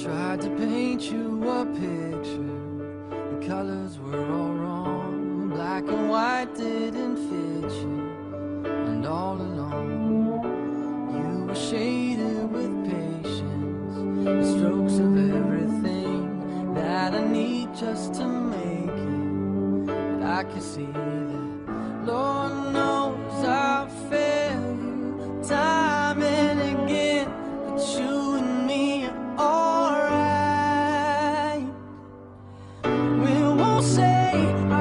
tried to paint you a picture. The colors were all wrong. Black and white didn't fit you. And all along, you were shaded with patience. The strokes of everything that I need just to make it. But I can see that, Lord knows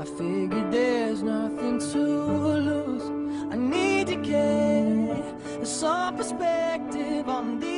I figured there's nothing to lose. I need to get some perspective on these.